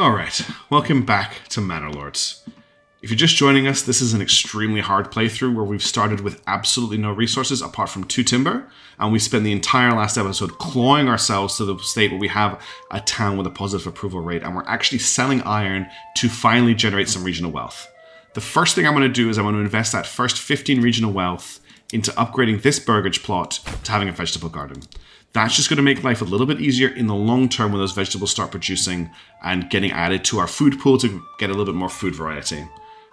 Alright, welcome back to Manor Lords. If you're just joining us, this is an extremely hard playthrough where we've started with absolutely no resources apart from two timber, and we spent the entire last episode clawing ourselves to the state where we have a town with a positive approval rate, and we're actually selling iron to finally generate some regional wealth. The first thing I'm going to do is I'm going to invest that first 15 regional wealth into upgrading this burgage plot to having a vegetable garden. That's just going to make life a little bit easier in the long term when those vegetables start producing and getting added to our food pool to get a little bit more food variety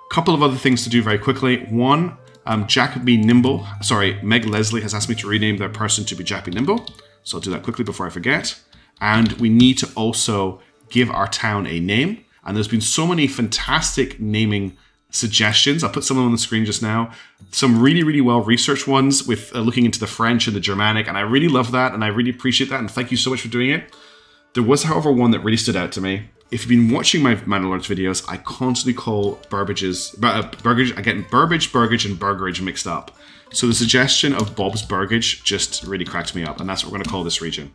couple of other things to do very quickly. One, um, Jack. Nimble, sorry, Meg Leslie has asked me to rename their person to be Jack. Nimble. So I'll do that quickly before I forget. And we need to also give our town a name. And there's been so many fantastic naming suggestions. I'll put some of them on the screen just now. Some really, really well researched ones with uh, looking into the French and the Germanic. And I really love that. And I really appreciate that. And thank you so much for doing it. There was, however, one that really stood out to me if you've been watching my Manor Lords videos, I constantly call Burbage's, uh, Burgage, I get Burbage, Burgage, and Burgerage mixed up. So the suggestion of Bob's Burgage just really cracked me up, and that's what we're going to call this region.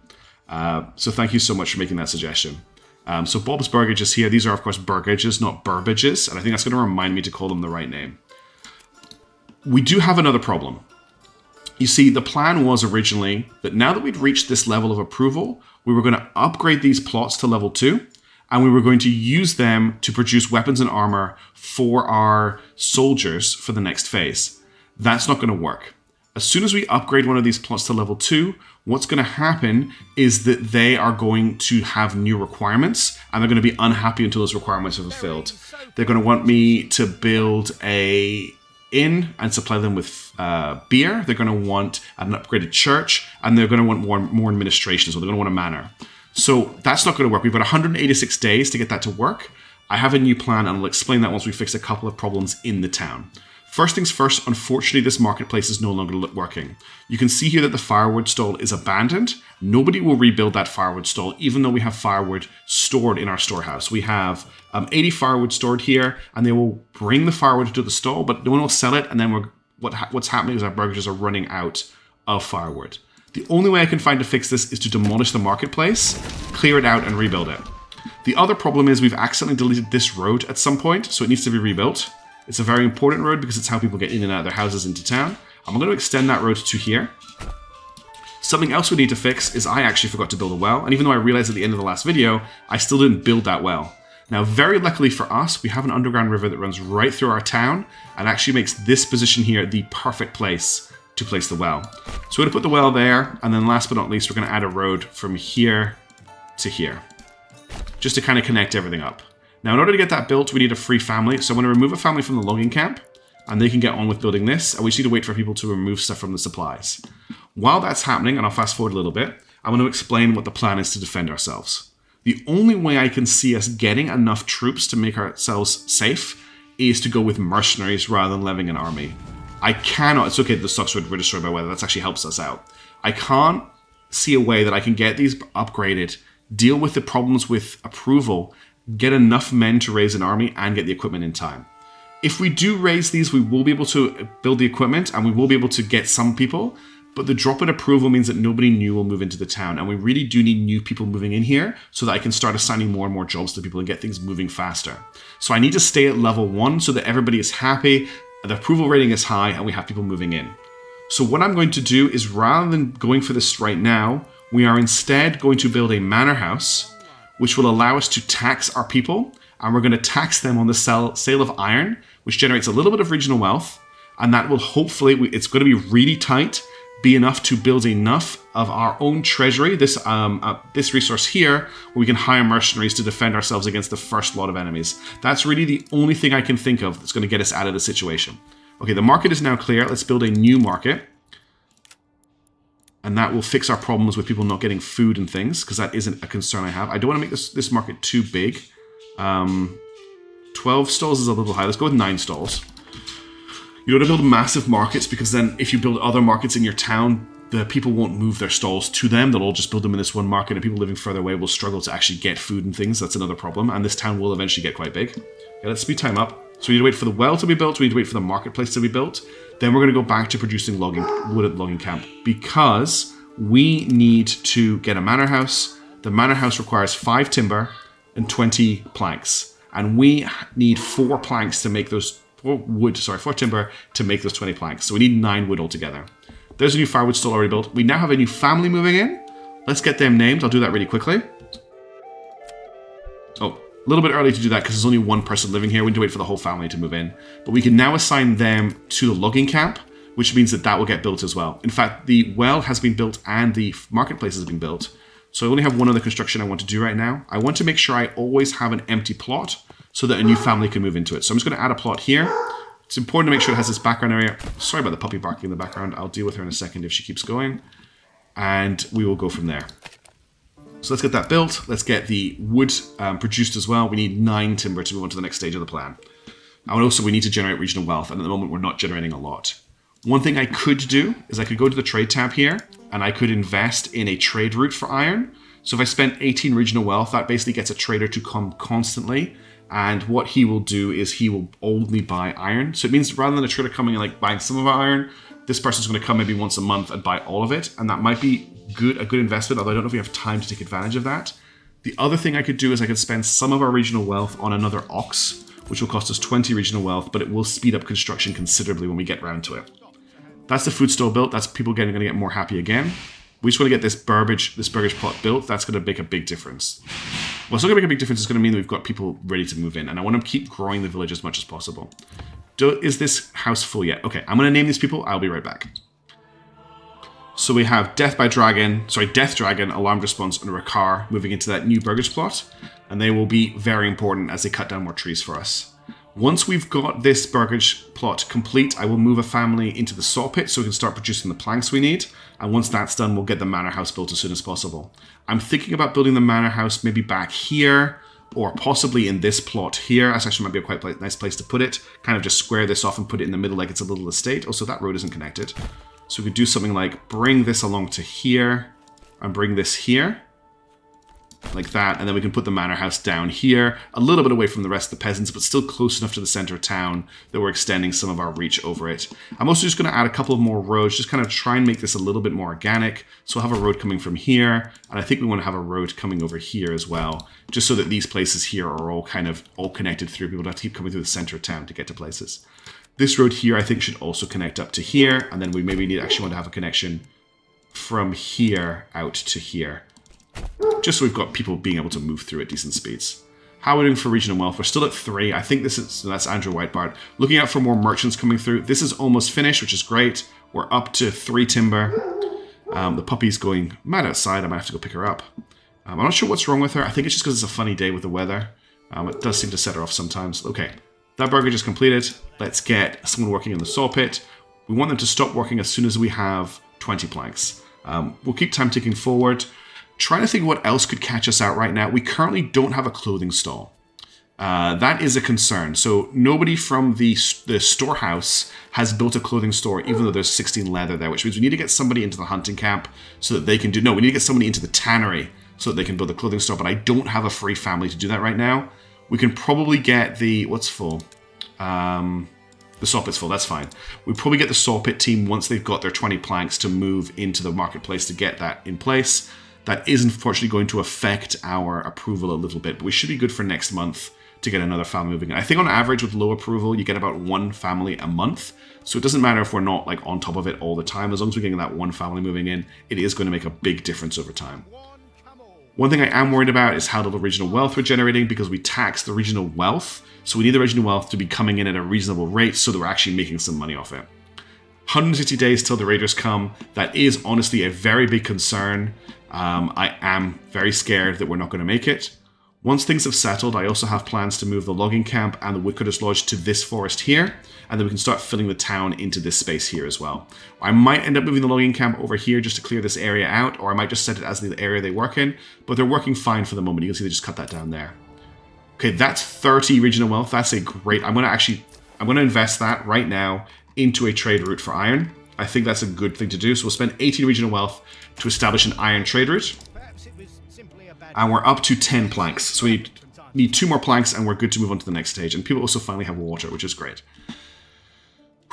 Uh, so thank you so much for making that suggestion. Um, so Bob's Burgages here. These are, of course, Burgages, not Burbages, and I think that's going to remind me to call them the right name. We do have another problem. You see, the plan was originally that now that we'd reached this level of approval, we were going to upgrade these plots to level 2, and we were going to use them to produce weapons and armor for our soldiers for the next phase. That's not going to work. As soon as we upgrade one of these plots to level 2, what's going to happen is that they are going to have new requirements and they're going to be unhappy until those requirements are fulfilled. They're going to want me to build a inn and supply them with uh, beer. They're going to want an upgraded church and they're going to want more, more administration, so they're going to want a manor. So that's not going to work. We've got 186 days to get that to work. I have a new plan and I'll explain that once we fix a couple of problems in the town. First things first, unfortunately, this marketplace is no longer working. You can see here that the firewood stall is abandoned. Nobody will rebuild that firewood stall, even though we have firewood stored in our storehouse. We have um, 80 firewood stored here, and they will bring the firewood to the stall, but no one will sell it. And then what ha what's happening is our burgers are running out of firewood. The only way I can find to fix this is to demolish the marketplace, clear it out, and rebuild it. The other problem is we've accidentally deleted this road at some point, so it needs to be rebuilt. It's a very important road because it's how people get in and out of their houses into town. I'm going to extend that road to here. Something else we need to fix is I actually forgot to build a well, and even though I realized at the end of the last video, I still didn't build that well. Now, very luckily for us, we have an underground river that runs right through our town and actually makes this position here the perfect place to place the well. So we're going to put the well there, and then last but not least, we're going to add a road from here to here, just to kind of connect everything up. Now, in order to get that built, we need a free family. So I'm going to remove a family from the logging camp, and they can get on with building this, and we just need to wait for people to remove stuff from the supplies. While that's happening, and I'll fast forward a little bit, I'm going to explain what the plan is to defend ourselves. The only way I can see us getting enough troops to make ourselves safe is to go with mercenaries rather than levying an army. I cannot. It's okay. The stocks were destroyed by weather. That actually helps us out. I can't see a way that I can get these upgraded, deal with the problems with approval, get enough men to raise an army, and get the equipment in time. If we do raise these, we will be able to build the equipment and we will be able to get some people. But the drop in approval means that nobody new will move into the town. And we really do need new people moving in here so that I can start assigning more and more jobs to people and get things moving faster. So I need to stay at level one so that everybody is happy, the approval rating is high and we have people moving in. So what I'm going to do is rather than going for this right now, we are instead going to build a manor house, which will allow us to tax our people, and we're going to tax them on the sell, sale of iron, which generates a little bit of regional wealth, and that will hopefully, it's going to be really tight, be enough to build enough of our own treasury, this um, uh, this resource here, where we can hire mercenaries to defend ourselves against the first lot of enemies. That's really the only thing I can think of that's going to get us out of the situation. Okay, the market is now clear. Let's build a new market. And that will fix our problems with people not getting food and things, because that isn't a concern I have. I don't want to make this, this market too big. Um, 12 stalls is a little high. Let's go with 9 stalls. You don't want to build massive markets because then if you build other markets in your town, the people won't move their stalls to them. They'll all just build them in this one market, and people living further away will struggle to actually get food and things. That's another problem. And this town will eventually get quite big. Okay, let's speed time up. So we need to wait for the well to be built. We need to wait for the marketplace to be built. Then we're going to go back to producing logging wood at logging camp because we need to get a manor house. The manor house requires five timber, and 20 planks. And we need four planks to make those, four wood, sorry, four timber to make those 20 planks. So we need nine wood altogether. There's a new firewood stall already built. We now have a new family moving in. Let's get them named. I'll do that really quickly. Oh, a little bit early to do that because there's only one person living here. We need to wait for the whole family to move in. But we can now assign them to the logging camp, which means that that will get built as well. In fact, the well has been built and the marketplace has been built. So I only have one other construction I want to do right now. I want to make sure I always have an empty plot so that a new family can move into it. So I'm just going to add a plot here. It's important to make sure it has this background area. Sorry about the puppy barking in the background. I'll deal with her in a second if she keeps going. And we will go from there. So let's get that built. Let's get the wood um, produced as well. We need nine timber to move on to the next stage of the plan. And also we need to generate regional wealth. And at the moment we're not generating a lot. One thing I could do is I could go to the trade tab here and I could invest in a trade route for iron. So if I spent 18 regional wealth, that basically gets a trader to come constantly. And what he will do is he will only buy iron. So it means rather than a trader coming and like buying some of our iron, this person's going to come maybe once a month and buy all of it. And that might be good, a good investment, although I don't know if we have time to take advantage of that. The other thing I could do is I could spend some of our regional wealth on another ox, which will cost us 20 regional wealth, but it will speed up construction considerably when we get around to it. That's the food store built. That's people getting going to get more happy again. We just want to get this Burbage, this Burgage plot built. That's going to make a big difference. What's not going to make a big difference is going to mean that we've got people ready to move in, and I want to keep growing the village as much as possible. Do, is this house full yet? Okay, I'm going to name these people. I'll be right back. So we have Death by Dragon, sorry, Death Dragon, Alarm Response, and Rakar moving into that new Burgage plot, and they will be very important as they cut down more trees for us. Once we've got this burgage plot complete, I will move a family into the saw pit so we can start producing the planks we need. And once that's done, we'll get the manor house built as soon as possible. I'm thinking about building the manor house maybe back here or possibly in this plot here. That's actually might be a quite nice place to put it. Kind of just square this off and put it in the middle like it's a little estate. Also, that road isn't connected. So we could do something like bring this along to here and bring this here like that, and then we can put the manor house down here, a little bit away from the rest of the peasants, but still close enough to the center of town that we're extending some of our reach over it. I'm also just going to add a couple of more roads, just kind of try and make this a little bit more organic. So we'll have a road coming from here, and I think we want to have a road coming over here as well, just so that these places here are all kind of all connected through. People don't have to keep coming through the center of town to get to places. This road here, I think, should also connect up to here, and then we maybe need actually want to have a connection from here out to here just so we've got people being able to move through at decent speeds. How are we doing for regional wealth? We're still at three. I think this is that's Andrew Whitebart. Looking out for more merchants coming through. This is almost finished, which is great. We're up to three timber. Um, the puppy's going mad outside. I might have to go pick her up. Um, I'm not sure what's wrong with her. I think it's just because it's a funny day with the weather. Um, it does seem to set her off sometimes. Okay, that burger just completed. Let's get someone working in the saw pit. We want them to stop working as soon as we have 20 planks. Um, we'll keep time ticking forward trying to think what else could catch us out right now. We currently don't have a clothing stall. Uh, that is a concern. So nobody from the, the storehouse has built a clothing store, even though there's 16 leather there, which means we need to get somebody into the hunting camp so that they can do... No, we need to get somebody into the tannery so that they can build a clothing store, but I don't have a free family to do that right now. We can probably get the... What's full? Um, the saw pit's full, that's fine. We probably get the sawpit team once they've got their 20 planks to move into the marketplace to get that in place. That is unfortunately going to affect our approval a little bit, but we should be good for next month to get another family moving. In. I think on average with low approval, you get about one family a month. So it doesn't matter if we're not like on top of it all the time. As long as we're getting that one family moving in, it is going to make a big difference over time. One thing I am worried about is how little regional wealth we're generating because we tax the regional wealth. So we need the regional wealth to be coming in at a reasonable rate so that we're actually making some money off it. 160 days till the Raiders come. That is honestly a very big concern. Um, I am very scared that we're not going to make it. Once things have settled, I also have plans to move the logging camp and the Woodcutters Lodge to this forest here, and then we can start filling the town into this space here as well. I might end up moving the logging camp over here just to clear this area out, or I might just set it as the area they work in, but they're working fine for the moment. You can see they just cut that down there. Okay, that's 30 regional wealth. That's a great... I'm going to actually... I'm going to invest that right now into a trade route for iron. I think that's a good thing to do. So we'll spend 18 regional wealth to establish an iron trade route. And we're up to 10 planks. So we need, need two more planks and we're good to move on to the next stage. And people also finally have water, which is great.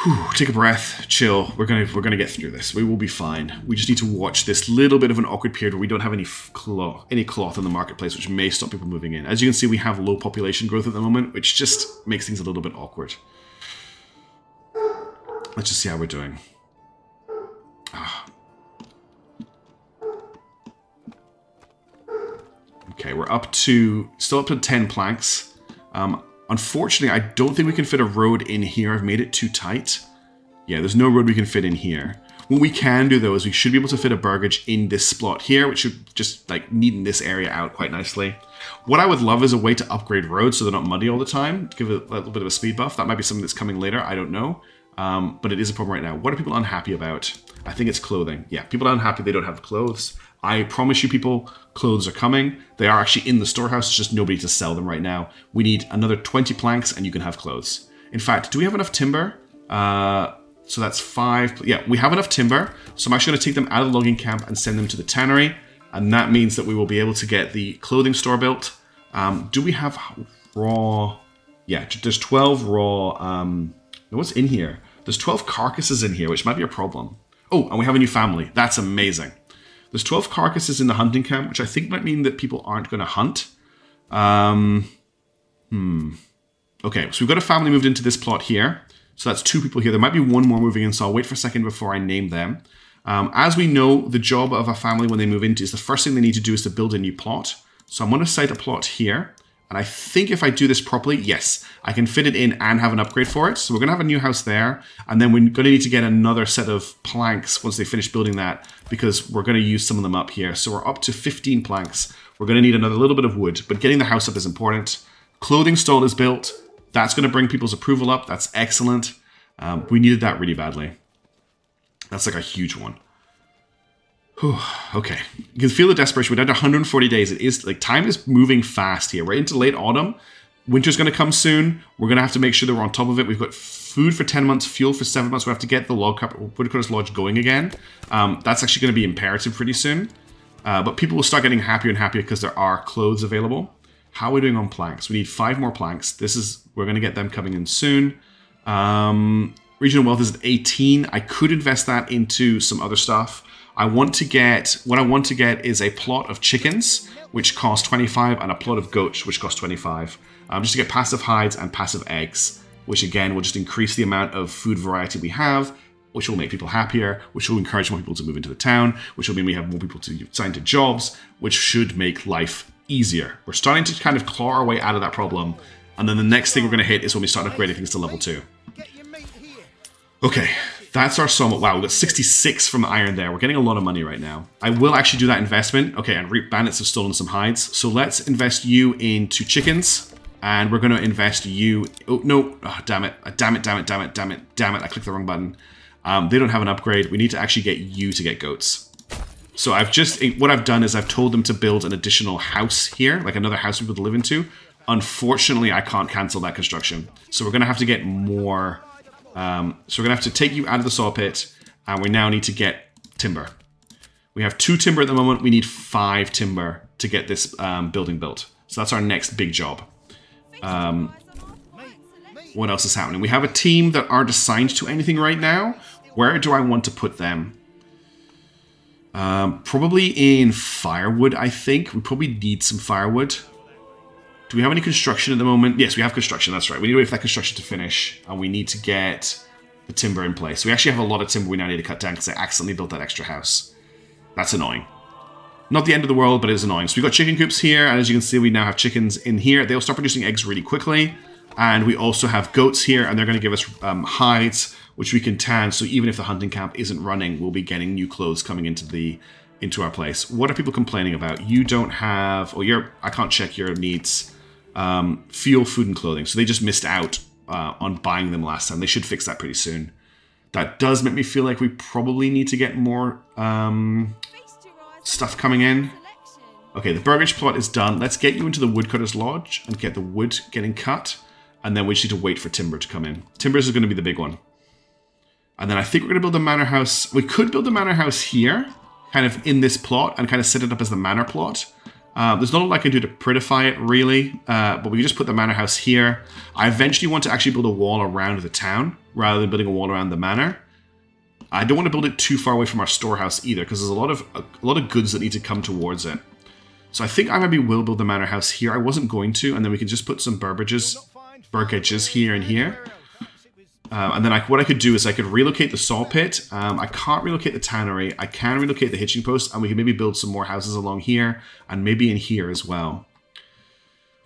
Whew, take a breath, chill. We're gonna we're gonna get through this. We will be fine. We just need to watch this little bit of an awkward period where we don't have any cloth, any cloth in the marketplace, which may stop people moving in. As you can see, we have low population growth at the moment, which just makes things a little bit awkward. Let's just see how we're doing. Ah. Okay, we're up to still up to ten planks. Um, Unfortunately, I don't think we can fit a road in here. I've made it too tight. Yeah, there's no road we can fit in here. What we can do though is we should be able to fit a burgage in this slot here, which should just like neaten this area out quite nicely. What I would love is a way to upgrade roads so they're not muddy all the time, give it a little bit of a speed buff. That might be something that's coming later, I don't know. Um, but it is a problem right now. What are people unhappy about? I think it's clothing. Yeah, people are unhappy they don't have clothes. I promise you people, clothes are coming. They are actually in the storehouse, it's just nobody to sell them right now. We need another 20 planks and you can have clothes. In fact, do we have enough timber? Uh, so that's five. Yeah, we have enough timber. So I'm actually to take them out of the logging camp and send them to the tannery. And that means that we will be able to get the clothing store built. Um, do we have raw? Yeah, there's 12 raw. Um, what's in here? There's 12 carcasses in here, which might be a problem. Oh, and we have a new family. That's amazing. There's 12 carcasses in the hunting camp, which I think might mean that people aren't going to hunt. Um, hmm. Okay, so we've got a family moved into this plot here. So that's two people here. There might be one more moving in, so I'll wait for a second before I name them. Um, as we know, the job of a family when they move into is the first thing they need to do is to build a new plot. So I'm going to site a plot here. And I think if I do this properly, yes, I can fit it in and have an upgrade for it. So we're going to have a new house there. And then we're going to need to get another set of planks once they finish building that because we're going to use some of them up here. So we're up to 15 planks. We're going to need another little bit of wood, but getting the house up is important. Clothing stall is built. That's going to bring people's approval up. That's excellent. Um, we needed that really badly. That's like a huge one. Whew, okay, you can feel the desperation. We're down to 140 days. It is like time is moving fast here. We're into late autumn. Winter's going to come soon. We're going to have to make sure that we're on top of it. We've got food for 10 months, fuel for 7 months. We have to get the log Woodcutters Lodge going again. Um, that's actually going to be imperative pretty soon. Uh, but people will start getting happier and happier because there are clothes available. How are we doing on planks? We need five more planks. This is We're going to get them coming in soon. Um, regional wealth is at 18. I could invest that into some other stuff. I want to get, what I want to get is a plot of chickens, which cost 25, and a plot of goats, which cost 25. Um, just to get passive hides and passive eggs, which again will just increase the amount of food variety we have, which will make people happier, which will encourage more people to move into the town, which will mean we have more people to sign to jobs, which should make life easier. We're starting to kind of claw our way out of that problem, and then the next thing we're going to hit is when we start upgrading things to level 2. Okay, that's our sum. Wow, we got 66 from iron there. We're getting a lot of money right now. I will actually do that investment. Okay, and Reap Bandits have stolen some hides. So let's invest you into chickens. And we're going to invest you... Oh, no. Oh, damn it. Damn it, damn it, damn it, damn it, damn it. I clicked the wrong button. Um, they don't have an upgrade. We need to actually get you to get goats. So I've just... What I've done is I've told them to build an additional house here, like another house people to live into. Unfortunately, I can't cancel that construction. So we're going to have to get more um, so we're going to have to take you out of the saw pit, and we now need to get timber. We have two timber at the moment. We need five timber to get this um, building built. So that's our next big job. Um, what else is happening? We have a team that aren't assigned to anything right now. Where do I want to put them? Um, probably in firewood, I think. We probably need some firewood. Do we have any construction at the moment? Yes, we have construction. That's right. We need to wait for that construction to finish, and we need to get the timber in place. We actually have a lot of timber we now need to cut down because I accidentally built that extra house. That's annoying. Not the end of the world, but it is annoying. So we've got chicken coops here, and as you can see, we now have chickens in here. They'll start producing eggs really quickly. And we also have goats here, and they're going to give us um, hides, which we can tan. So even if the hunting camp isn't running, we'll be getting new clothes coming into the into our place. What are people complaining about? You don't have, or you're, I can't check your needs um, fuel, food, and clothing. So they just missed out uh, on buying them last time. They should fix that pretty soon. That does make me feel like we probably need to get more um, stuff coming in. Okay, the burgage plot is done. Let's get you into the woodcutter's lodge and get the wood getting cut. And then we just need to wait for timber to come in. Timbers is going to be the big one. And then I think we're going to build a manor house. We could build a manor house here, kind of in this plot, and kind of set it up as the manor plot. Uh, there's not a lot I can do to prettify it, really, uh, but we can just put the manor house here. I eventually want to actually build a wall around the town, rather than building a wall around the manor. I don't want to build it too far away from our storehouse either, because there's a lot of a, a lot of goods that need to come towards it. So I think I maybe will build the manor house here. I wasn't going to, and then we can just put some burbages, burgages here and here. Um, and then I, what I could do is I could relocate the saw pit. Um, I can't relocate the tannery. I can relocate the hitching post, and we can maybe build some more houses along here, and maybe in here as well.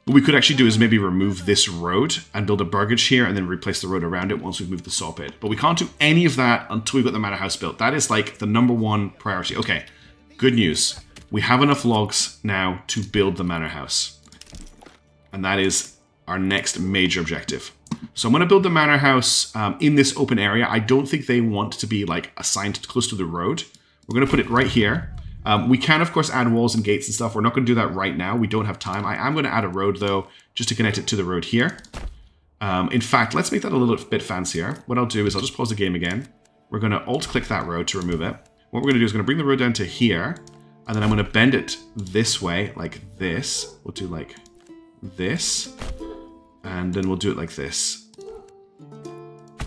What we could actually do is maybe remove this road and build a burgage here and then replace the road around it once we've moved the saw pit. But we can't do any of that until we've got the manor house built. That is like the number one priority. Okay, good news. We have enough logs now to build the manor house. And that is our next major objective. So I'm going to build the manor house um, in this open area. I don't think they want to be like assigned close to the road. We're going to put it right here. Um, we can, of course, add walls and gates and stuff. We're not going to do that right now. We don't have time. I am going to add a road, though, just to connect it to the road here. Um, in fact, let's make that a little bit fancier. What I'll do is I'll just pause the game again. We're going to alt-click that road to remove it. What we're going to do is going to bring the road down to here, and then I'm going to bend it this way, like this. We'll do like this, and then we'll do it like this.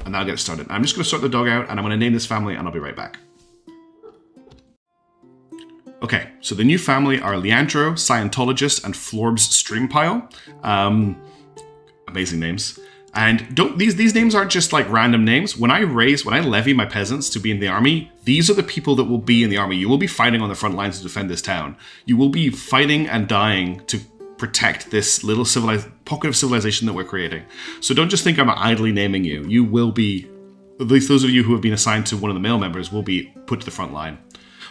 And that'll get started. I'm just going to sort the dog out, and I'm going to name this family, and I'll be right back. Okay, so the new family are Leandro, Scientologist, and Florbs Streampile. Um, amazing names. And don't these these names aren't just like random names. When I raise, when I levy my peasants to be in the army, these are the people that will be in the army. You will be fighting on the front lines to defend this town. You will be fighting and dying to protect this little civilized pocket of civilization that we're creating. So don't just think I'm idly naming you. You will be, at least those of you who have been assigned to one of the male members, will be put to the front line.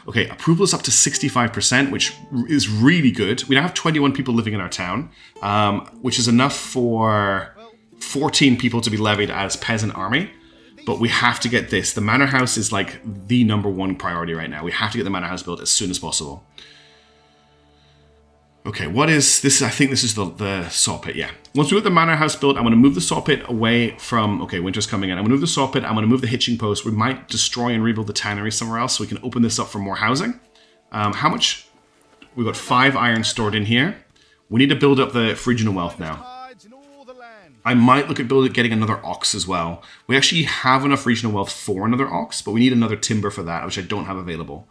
Okay, approval is up to 65%, which is really good. We now have 21 people living in our town, um, which is enough for 14 people to be levied as peasant army. But we have to get this. The manor house is like the number one priority right now. We have to get the manor house built as soon as possible. Okay, what is this? I think this is the, the saw pit, yeah. Once we get the manor house built, I'm going to move the saw pit away from... Okay, winter's coming in. I'm going to move the saw pit. I'm going to move the hitching post. We might destroy and rebuild the tannery somewhere else so we can open this up for more housing. Um, how much? We've got five iron stored in here. We need to build up the regional wealth now. I might look at building, getting another ox as well. We actually have enough regional wealth for another ox, but we need another timber for that, which I don't have available.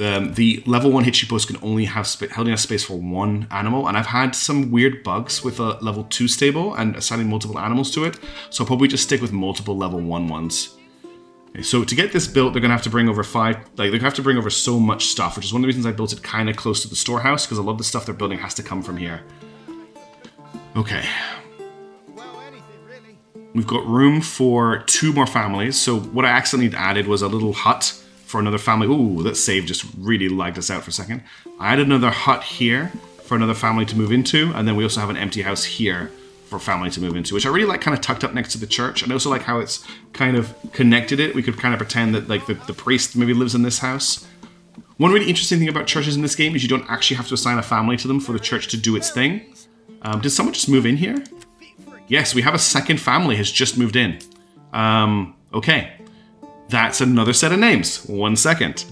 Um, the level one hitching post can only have held enough space for one animal, and I've had some weird bugs with a level two stable and assigning multiple animals to it, so I'll probably just stick with multiple level one ones. Okay, so to get this built, they're gonna have to bring over five, like they're gonna have to bring over so much stuff, which is one of the reasons I built it kind of close to the storehouse, because a lot of the stuff they're building has to come from here. Okay. We've got room for two more families, so what I accidentally added was a little hut for another family. Ooh, that save just really lagged us out for a second. I added another hut here for another family to move into, and then we also have an empty house here for family to move into, which I really like kind of tucked up next to the church. And I also like how it's kind of connected it. We could kind of pretend that like the, the priest maybe lives in this house. One really interesting thing about churches in this game is you don't actually have to assign a family to them for the church to do its thing. Um, did someone just move in here? Yes, we have a second family has just moved in. Um, okay. That's another set of names. One second.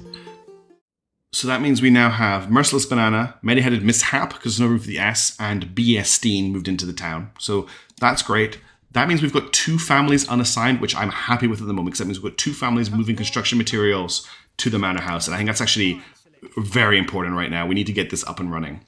So that means we now have Merciless Banana, Many-Headed Mishap, because there's no room for the S, and B.S. Steen moved into the town. So that's great. That means we've got two families unassigned, which I'm happy with at the moment, because that means we've got two families moving construction materials to the manor house. And I think that's actually very important right now. We need to get this up and running.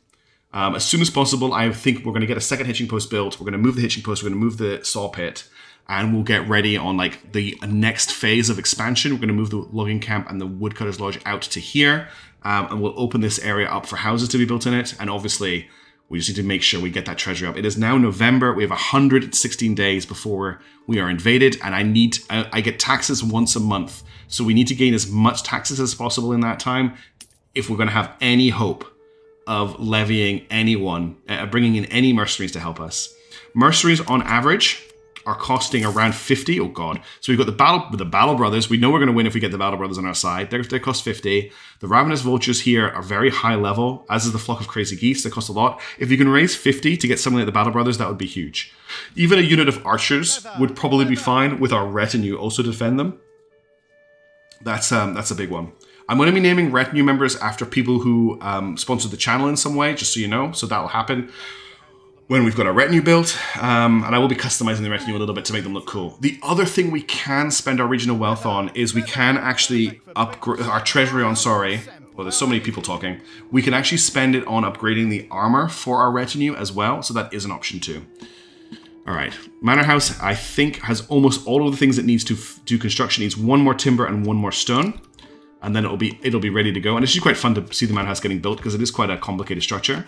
Um, as soon as possible, I think we're going to get a second hitching post built. We're going to move the hitching post. We're going to move the saw pit and we'll get ready on like the next phase of expansion. We're going to move the logging camp and the woodcutters lodge out to here, um, and we'll open this area up for houses to be built in it. And obviously, we just need to make sure we get that treasure up. It is now November. We have 116 days before we are invaded, and I need I, I get taxes once a month, so we need to gain as much taxes as possible in that time if we're going to have any hope of levying anyone, uh, bringing in any mercenaries to help us. Mercenaries on average are costing around 50. Oh god. So we've got the battle the Battle Brothers. We know we're going to win if we get the Battle Brothers on our side. They're, they cost 50. The Ravenous Vultures here are very high level, as is the Flock of Crazy Geese. They cost a lot. If you can raise 50 to get something like the Battle Brothers, that would be huge. Even a unit of archers would probably be fine with our retinue also defend them. That's um that's a big one. I'm going to be naming retinue members after people who um, sponsor the channel in some way, just so you know. So that'll happen when we've got our retinue built, um, and I will be customizing the retinue a little bit to make them look cool. The other thing we can spend our regional wealth on is we can actually upgrade our treasury on, sorry, well, there's so many people talking. We can actually spend it on upgrading the armor for our retinue as well, so that is an option too. All right, Manor House, I think, has almost all of the things it needs to do construction. It needs one more timber and one more stone, and then it'll be it'll be ready to go. And it's actually quite fun to see the Manor House getting built because it is quite a complicated structure.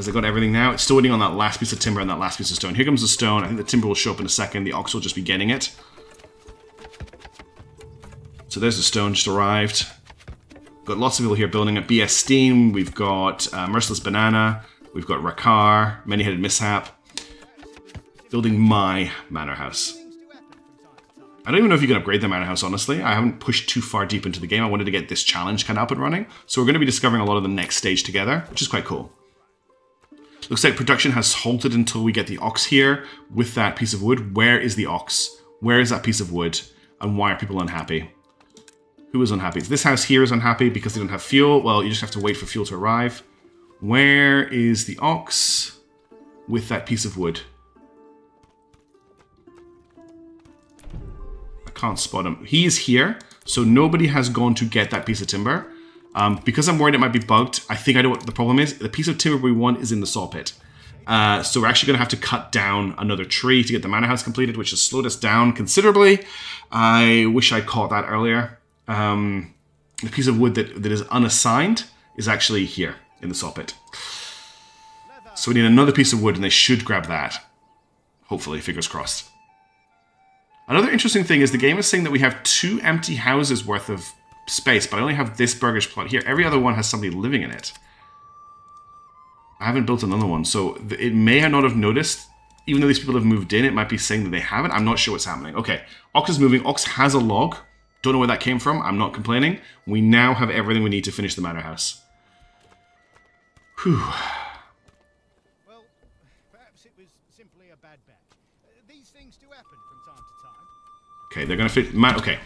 As I got everything now, it's still waiting on that last piece of timber and that last piece of stone. Here comes the stone. I think the timber will show up in a second. The ox will just be getting it. So there's the stone just arrived. Got lots of people here building at BS Steam. We've got uh, Merciless Banana. We've got Rakar, Many-Headed Mishap. Building my manor house. I don't even know if you can upgrade the manor house, honestly. I haven't pushed too far deep into the game. I wanted to get this challenge kind of up and running. So we're going to be discovering a lot of the next stage together, which is quite cool. Looks like production has halted until we get the ox here with that piece of wood. Where is the ox? Where is that piece of wood? And why are people unhappy? Who is unhappy? This house here is unhappy because they don't have fuel. Well, you just have to wait for fuel to arrive. Where is the ox with that piece of wood? I can't spot him. He is here, so nobody has gone to get that piece of timber. Um, because I'm worried it might be bugged, I think I know what the problem is. The piece of timber we want is in the saw pit. Uh, so we're actually going to have to cut down another tree to get the manor house completed, which has slowed us down considerably. I wish I'd caught that earlier. Um, the piece of wood that, that is unassigned is actually here in the saw pit. So we need another piece of wood, and they should grab that. Hopefully, fingers crossed. Another interesting thing is the game is saying that we have two empty houses worth of space, but I only have this burgish plot here. Every other one has somebody living in it. I haven't built another one, so it may or not have noticed. Even though these people have moved in, it might be saying that they haven't. I'm not sure what's happening. Okay, Ox is moving. Ox has a log. Don't know where that came from. I'm not complaining. We now have everything we need to finish the manor house. Whew. Well, perhaps it was simply a bad bet. Uh, these things do happen from time to time. Okay, they're gonna fit. Man, okay,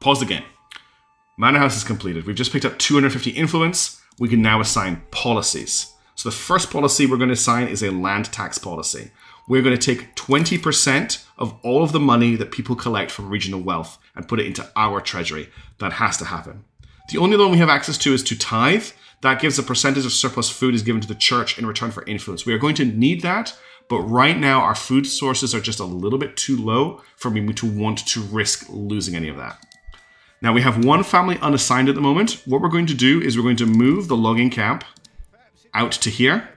pause the game. Manor House is completed. We've just picked up 250 influence. We can now assign policies. So the first policy we're going to assign is a land tax policy. We're going to take 20% of all of the money that people collect from regional wealth and put it into our treasury. That has to happen. The only loan we have access to is to tithe. That gives a percentage of surplus food is given to the church in return for influence. We are going to need that, but right now our food sources are just a little bit too low for me to want to risk losing any of that. Now we have one family unassigned at the moment. What we're going to do is we're going to move the logging camp out to here.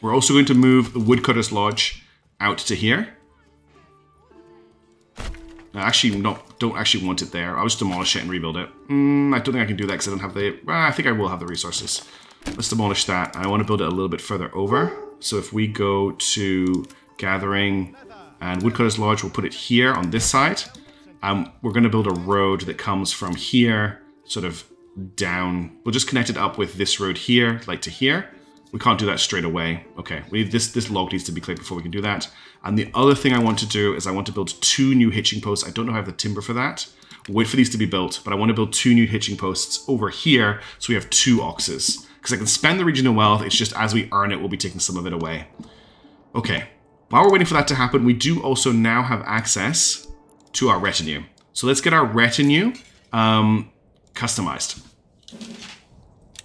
We're also going to move the woodcutter's lodge out to here. I actually, no, don't actually want it there. I'll just demolish it and rebuild it. Mm, I don't think I can do that because I don't have the... Well, I think I will have the resources. Let's demolish that. I want to build it a little bit further over. So if we go to gathering and woodcutter's lodge, we'll put it here on this side. Um, we're going to build a road that comes from here, sort of down. We'll just connect it up with this road here, like to here. We can't do that straight away. Okay, we this this log needs to be cleared before we can do that. And the other thing I want to do is I want to build two new hitching posts. I don't know if I have the timber for that. wait for these to be built, but I want to build two new hitching posts over here so we have two oxes. Because I can spend the regional wealth, it's just as we earn it, we'll be taking some of it away. Okay, while we're waiting for that to happen, we do also now have access to our retinue. So let's get our retinue um, customized.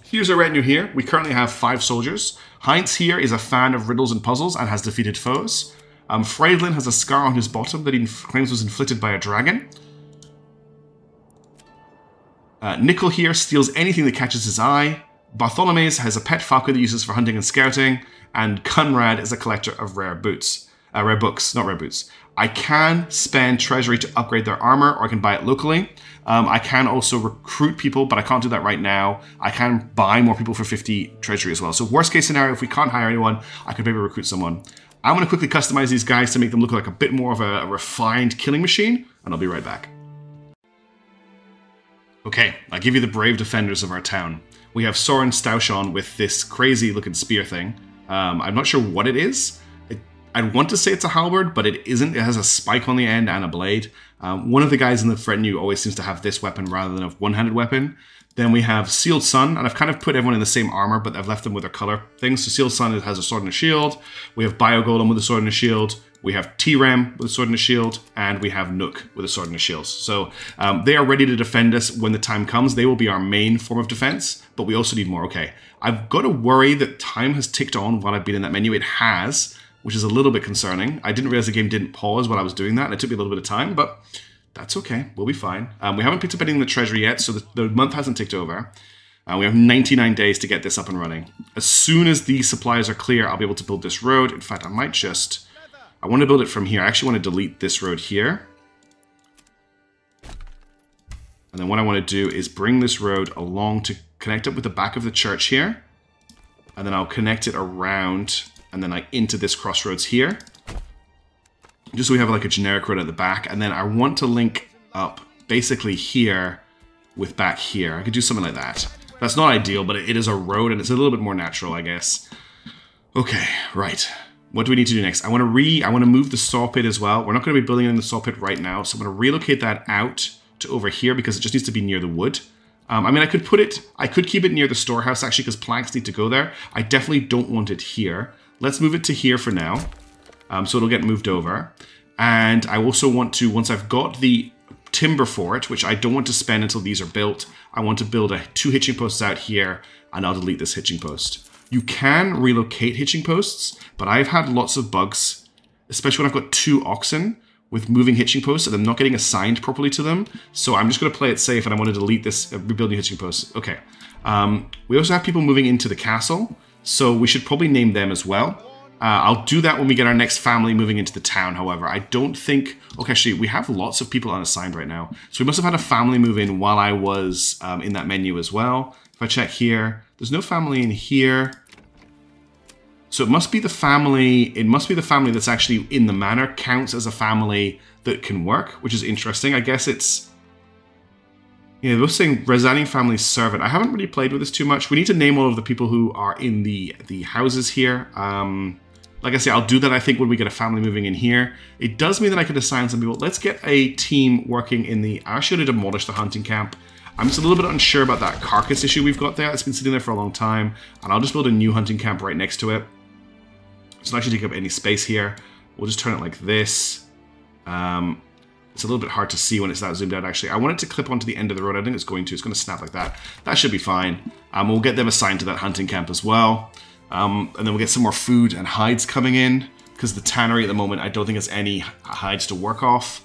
Here's our retinue here. We currently have five soldiers. Heinz here is a fan of riddles and puzzles and has defeated foes. Um, has a scar on his bottom that he claims was inflicted by a dragon. Uh, Nickel here steals anything that catches his eye. Bartholomews has a pet falcon that he uses for hunting and scouting. And Conrad is a collector of rare boots. Uh, rare books, not rare boots. I can spend treasury to upgrade their armor, or I can buy it locally. Um, I can also recruit people, but I can't do that right now. I can buy more people for 50 treasury as well. So worst case scenario, if we can't hire anyone, I could maybe recruit someone. I'm to quickly customize these guys to make them look like a bit more of a, a refined killing machine, and I'll be right back. Okay, I give you the brave defenders of our town. We have Soren Stauchon with this crazy looking spear thing. Um, I'm not sure what it is I'd want to say it's a halberd, but it isn't. It has a spike on the end and a blade. Um, one of the guys in the retinue always seems to have this weapon rather than a one-handed weapon. Then we have Sealed Sun, and I've kind of put everyone in the same armor, but I've left them with their color things. So Sealed Sun has a sword and a shield. We have Bio Golem with a sword and a shield. We have T-Ram with a sword and a shield, and we have Nook with a sword and a shield. So um, they are ready to defend us when the time comes. They will be our main form of defense, but we also need more. Okay, I've got to worry that time has ticked on while I've been in that menu. It has, which is a little bit concerning. I didn't realize the game didn't pause while I was doing that, and it took me a little bit of time, but that's okay. We'll be fine. Um, we haven't picked up anything in the treasury yet, so the, the month hasn't ticked over. Uh, we have 99 days to get this up and running. As soon as the supplies are clear, I'll be able to build this road. In fact, I might just I want to build it from here. I actually want to delete this road here. And then what I want to do is bring this road along to connect up with the back of the church here. And then I'll connect it around and then like into this crossroads here. Just so we have like a generic road at the back. And then I want to link up basically here with back here. I could do something like that. That's not ideal, but it is a road and it's a little bit more natural, I guess. Okay, right. What do we need to do next? I want to re, I want to move the saw pit as well. We're not going to be building in the saw pit right now, so I'm going to relocate that out to over here because it just needs to be near the wood. Um, I mean, I could put it, I could keep it near the storehouse actually because planks need to go there. I definitely don't want it here. Let's move it to here for now. Um, so it'll get moved over. And I also want to, once I've got the timber for it, which I don't want to spend until these are built, I want to build a two hitching posts out here and I'll delete this hitching post. You can relocate hitching posts, but I've had lots of bugs, especially when I've got two oxen with moving hitching posts and I'm not getting assigned properly to them. So I'm just going to play it safe and I want to delete this uh, new hitching posts. Okay. Um, we also have people moving into the castle, so we should probably name them as well. Uh, I'll do that when we get our next family moving into the town, however. I don't think... Okay, actually, we have lots of people unassigned right now. So we must have had a family move in while I was um, in that menu as well. If I check here, there's no family in here. So it must be the family, it must be the family that's actually in the manor counts as a family that can work, which is interesting. I guess it's, yeah, they're saying residing family servant. I haven't really played with this too much. We need to name all of the people who are in the, the houses here. Um, like I say, I'll do that, I think, when we get a family moving in here. It does mean that I could assign some people. Let's get a team working in the... I should have demolished the hunting camp. I'm just a little bit unsure about that carcass issue we've got there. It's been sitting there for a long time. And I'll just build a new hunting camp right next to it. It's not actually take up any space here. We'll just turn it like this. Um, it's a little bit hard to see when it's that zoomed out, actually. I want it to clip onto the end of the road. I think it's going to. It's going to snap like that. That should be fine. Um, we'll get them assigned to that hunting camp as well. Um, and then we'll get some more food and hides coming in. Because the tannery at the moment, I don't think has any hides to work off.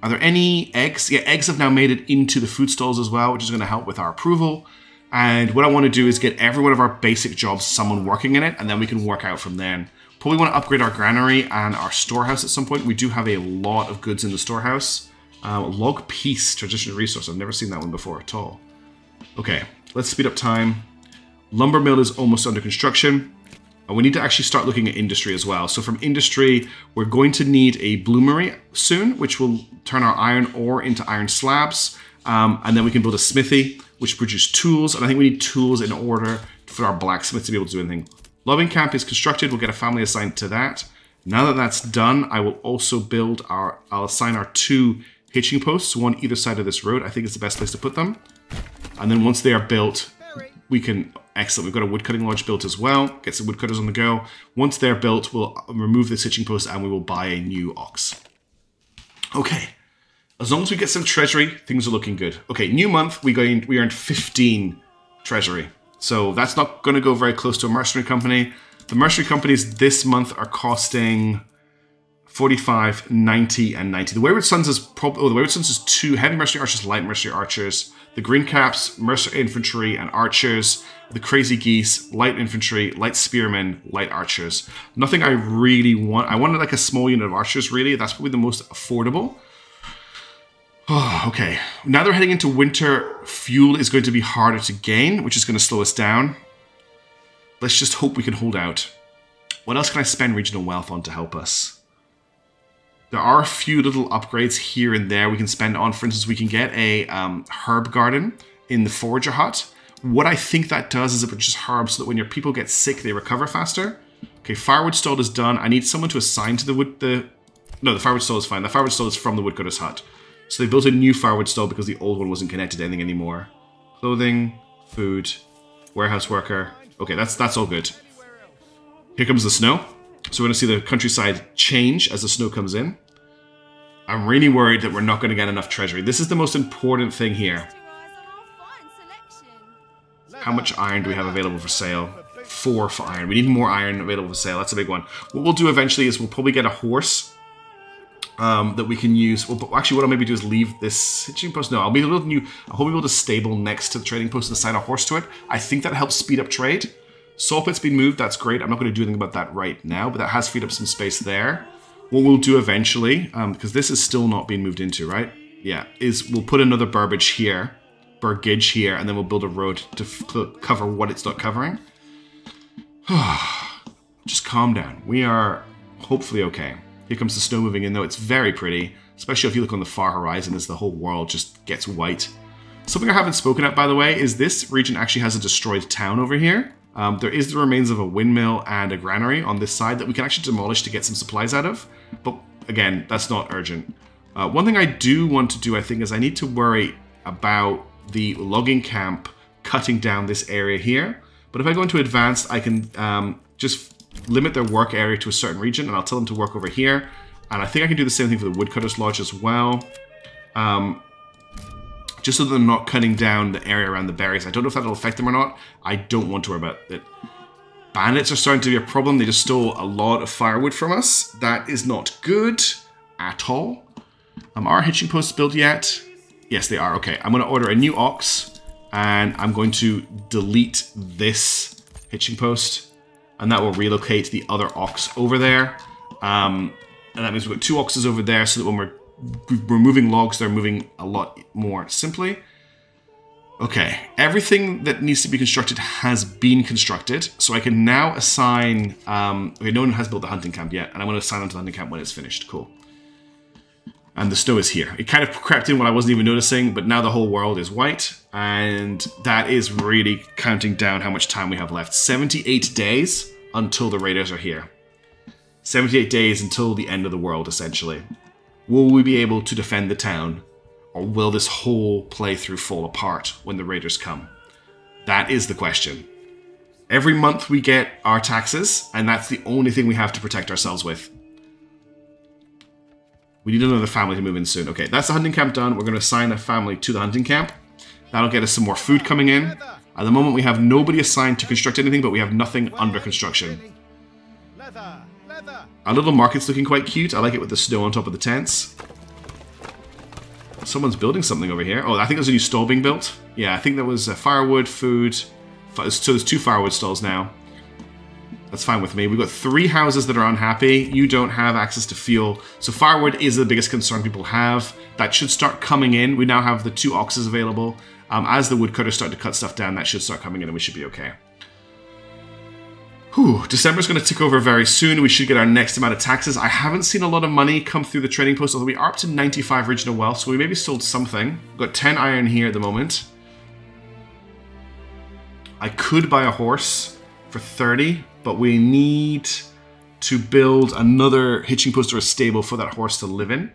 Are there any eggs? Yeah, eggs have now made it into the food stalls as well, which is going to help with our approval. And what I want to do is get every one of our basic jobs someone working in it, and then we can work out from there. Probably want to upgrade our granary and our storehouse at some point. We do have a lot of goods in the storehouse. Uh, log piece, traditional resource. I've never seen that one before at all. Okay, let's speed up time. Lumber mill is almost under construction. And we need to actually start looking at industry as well. So from industry, we're going to need a bloomery soon, which will turn our iron ore into iron slabs. Um, and then we can build a smithy, which produces tools. And I think we need tools in order for our blacksmith to be able to do anything. Logging camp is constructed. We'll get a family assigned to that. Now that that's done, I will also build our, I'll assign our two hitching posts, one either side of this road. I think it's the best place to put them. And then once they are built, we can, excellent, we've got a woodcutting lodge built as well. Get some woodcutters on the go. Once they're built, we'll remove this hitching post and we will buy a new ox. Okay. As long as we get some treasury, things are looking good. Okay, new month, we, gained, we earned 15 treasury. So that's not going to go very close to a mercenary company. The mercenary companies this month are costing 45, 90, and 90. The Wayward Sons is probably, oh, the Wayward Sons is two heavy mercenary archers, light mercenary archers. The Green Caps, mercenary infantry, and archers. The Crazy Geese, light infantry, light spearmen, light archers. Nothing I really want. I wanted like a small unit of archers, really. That's probably the most affordable. Oh, okay. Now they're heading into winter, fuel is going to be harder to gain, which is going to slow us down. Let's just hope we can hold out. What else can I spend regional wealth on to help us? There are a few little upgrades here and there we can spend on. For instance, we can get a um, herb garden in the forager hut. What I think that does is it produces herbs so that when your people get sick, they recover faster. Okay, firewood stall is done. I need someone to assign to the wood... the No, the firewood stall is fine. The firewood stall is from the woodcutter's hut. So they built a new firewood stall because the old one wasn't connected to anything anymore. Clothing, food, warehouse worker. Okay, that's that's all good. Here comes the snow. So we're going to see the countryside change as the snow comes in. I'm really worried that we're not going to get enough treasury. This is the most important thing here. How much iron do we have available for sale? Four for iron. We need more iron available for sale. That's a big one. What we'll do eventually is we'll probably get a horse um, that we can use. Well, actually, what I'll maybe do is leave this hitching post. No, I'll be able to. I'll probably be able to stable next to the trading post and assign a horse to it. I think that helps speed up trade. Sawpit's been moved. That's great. I'm not going to do anything about that right now, but that has freed up some space there. What we'll do eventually, um, because this is still not being moved into, right? Yeah, is we'll put another Burbage here, Burgage here, and then we'll build a road to cover what it's not covering. Just calm down. We are hopefully okay. Here comes the snow moving in, though. It's very pretty, especially if you look on the far horizon as the whole world just gets white. Something I haven't spoken about, by the way, is this region actually has a destroyed town over here. Um, there is the remains of a windmill and a granary on this side that we can actually demolish to get some supplies out of. But again, that's not urgent. Uh, one thing I do want to do, I think, is I need to worry about the logging camp cutting down this area here. But if I go into advanced, I can um, just limit their work area to a certain region, and I'll tell them to work over here. And I think I can do the same thing for the Woodcutter's Lodge as well. Um, just so they're not cutting down the area around the berries. I don't know if that'll affect them or not. I don't want to worry about it. Bandits are starting to be a problem. They just stole a lot of firewood from us. That is not good at all. Um, are hitching posts built yet? Yes, they are. Okay, I'm going to order a new ox, and I'm going to delete this hitching post, and that will relocate the other ox over there. Um, and that means we've got two oxes over there, so that when we're removing logs, they're moving a lot more simply. Okay, everything that needs to be constructed has been constructed, so I can now assign... Um, okay, no one has built the hunting camp yet, and I'm going to assign them to the hunting camp when it's finished. Cool. And the snow is here. It kind of crept in when I wasn't even noticing, but now the whole world is white, and that is really counting down how much time we have left. 78 days until the raiders are here. 78 days until the end of the world, essentially. Will we be able to defend the town, or will this whole playthrough fall apart when the raiders come? That is the question. Every month we get our taxes, and that's the only thing we have to protect ourselves with. We need another family to move in soon. Okay, that's the hunting camp done. We're going to assign a family to the hunting camp. That'll get us some more food coming in. At the moment, we have nobody assigned to construct anything, but we have nothing under construction. Our little market's looking quite cute. I like it with the snow on top of the tents. Someone's building something over here. Oh, I think there's a new stall being built. Yeah, I think there was uh, firewood, food. So there's two firewood stalls now. That's fine with me. We've got three houses that are unhappy. You don't have access to fuel. So firewood is the biggest concern people have. That should start coming in. We now have the two oxes available. Um, as the woodcutters start to cut stuff down, that should start coming in and we should be okay. Whew, December's going to tick over very soon. We should get our next amount of taxes. I haven't seen a lot of money come through the trading post, although we are up to 95 regional wealth, so we maybe sold something. We've got 10 iron here at the moment. I could buy a horse for 30, but we need to build another hitching post or a stable for that horse to live in.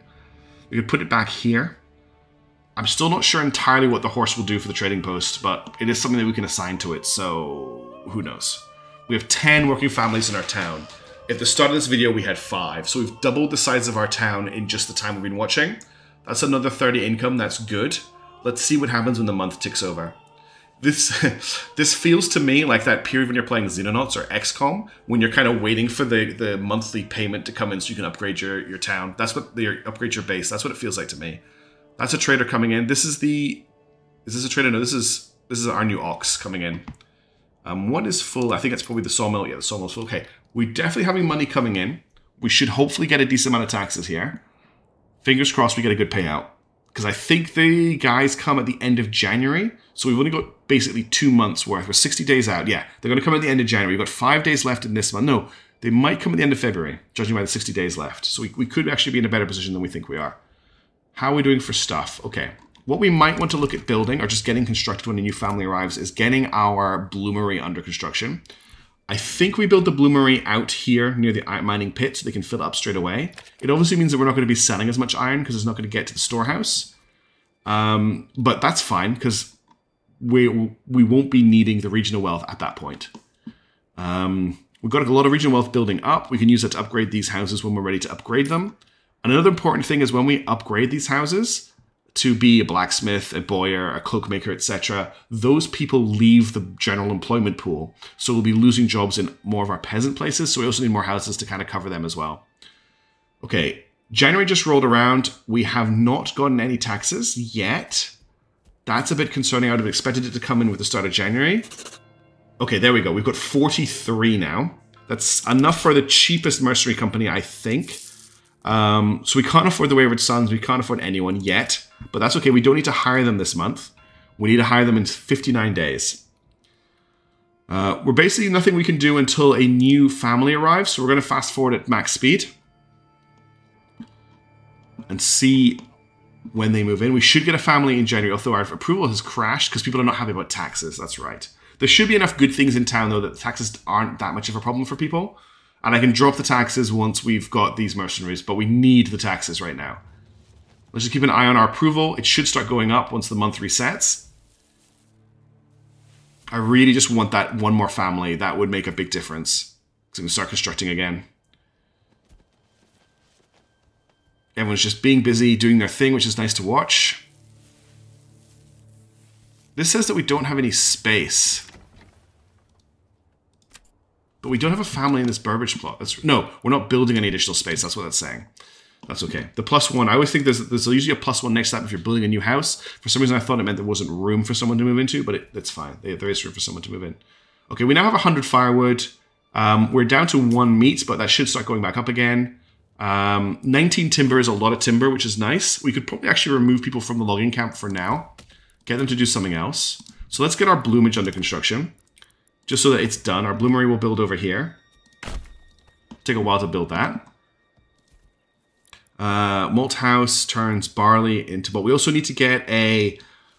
We could put it back here. I'm still not sure entirely what the horse will do for the trading post, but it is something that we can assign to it, so who knows. We have 10 working families in our town. At the start of this video, we had five. So we've doubled the size of our town in just the time we've been watching. That's another 30 income. That's good. Let's see what happens when the month ticks over. This this feels to me like that period when you're playing Xenonauts or XCOM, when you're kind of waiting for the, the monthly payment to come in so you can upgrade your, your town. That's what the upgrade your base. That's what it feels like to me. That's a trader coming in. This is the is this a trader? No, this is this is our new ox coming in. Um, what is full? I think it's probably the sawmill. Yeah, the sawmill's full. Okay, we're definitely having money coming in. We should hopefully get a decent amount of taxes here. Fingers crossed we get a good payout. Because I think the guys come at the end of January. So we've only got basically two months worth. We're 60 days out. Yeah, they're going to come at the end of January. We've got five days left in this month. No, they might come at the end of February, judging by the 60 days left. So we, we could actually be in a better position than we think we are. How are we doing for stuff? Okay, what we might want to look at building or just getting constructed when a new family arrives is getting our bloomery under construction. I think we build the bloomery out here near the iron mining pit so they can fill it up straight away. It obviously means that we're not going to be selling as much iron because it's not going to get to the storehouse. Um, but that's fine because we we won't be needing the regional wealth at that point. Um, we've got a lot of regional wealth building up. We can use that to upgrade these houses when we're ready to upgrade them. Another important thing is when we upgrade these houses to be a blacksmith, a bowyer, a cloakmaker, etc., those people leave the general employment pool. So we'll be losing jobs in more of our peasant places. So we also need more houses to kind of cover them as well. Okay, January just rolled around. We have not gotten any taxes yet. That's a bit concerning. I would have expected it to come in with the start of January. Okay, there we go. We've got 43 now. That's enough for the cheapest mercenary company, I think. Um, so we can't afford the Wayward Sons. We can't afford anyone yet. But that's okay. We don't need to hire them this month. We need to hire them in 59 days. Uh, we're basically nothing we can do until a new family arrives. So we're going to fast forward at max speed. And see when they move in. We should get a family in January, although our approval has crashed because people are not happy about taxes. That's right. There should be enough good things in town, though, that taxes aren't that much of a problem for people. And I can drop the taxes once we've got these mercenaries, but we need the taxes right now. Let's just keep an eye on our approval. It should start going up once the month resets. I really just want that one more family. That would make a big difference. Because going to start constructing again. Everyone's just being busy, doing their thing, which is nice to watch. This says that we don't have any space. But we don't have a family in this Burgage plot. That's, no, we're not building any additional space. That's what that's saying. That's okay. The plus one, I always think there's, there's usually a plus one next that if you're building a new house. For some reason, I thought it meant there wasn't room for someone to move into, but it, that's fine. There is room for someone to move in. Okay, we now have 100 firewood. Um, we're down to one meat, but that should start going back up again. Um, 19 timber is a lot of timber, which is nice. We could probably actually remove people from the logging camp for now. Get them to do something else. So let's get our bloomage under construction just so that it's done. Our bloomery will build over here. Take a while to build that. Uh, malt house turns barley into, but we also need to get a,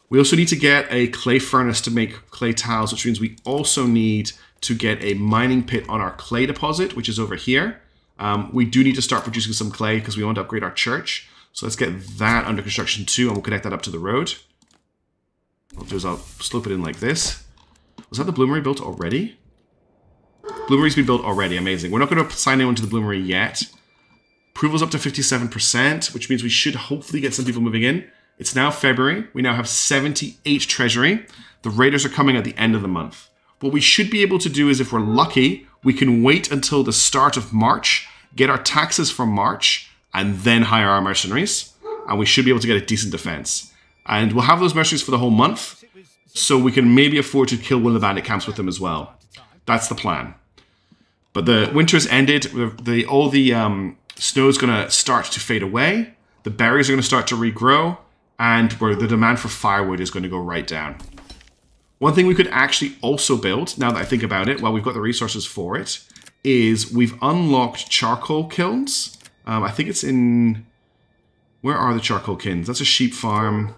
we also need to get a clay furnace to make clay tiles, which means we also need to get a mining pit on our clay deposit, which is over here. Um, we do need to start producing some clay because we want to upgrade our church. So let's get that under construction too, and we'll connect that up to the road. What I'll do is I'll slope it in like this. Was that the bloomery built already? Bloomery's been built already. Amazing. We're not going to assign anyone to the bloomery yet. Approval's up to 57%, which means we should hopefully get some people moving in. It's now February. We now have 78 treasury. The raiders are coming at the end of the month. What we should be able to do is, if we're lucky, we can wait until the start of March, get our taxes from March, and then hire our mercenaries. And we should be able to get a decent defense. And we'll have those mercenaries for the whole month so we can maybe afford to kill one of the bandit camps with them as well. That's the plan. But the winter's ended. The, all the um, snow's going to start to fade away. The berries are going to start to regrow, and where the demand for firewood is going to go right down. One thing we could actually also build, now that I think about it, while we've got the resources for it, is we've unlocked charcoal kilns. Um, I think it's in... Where are the charcoal kilns? That's a sheep farm.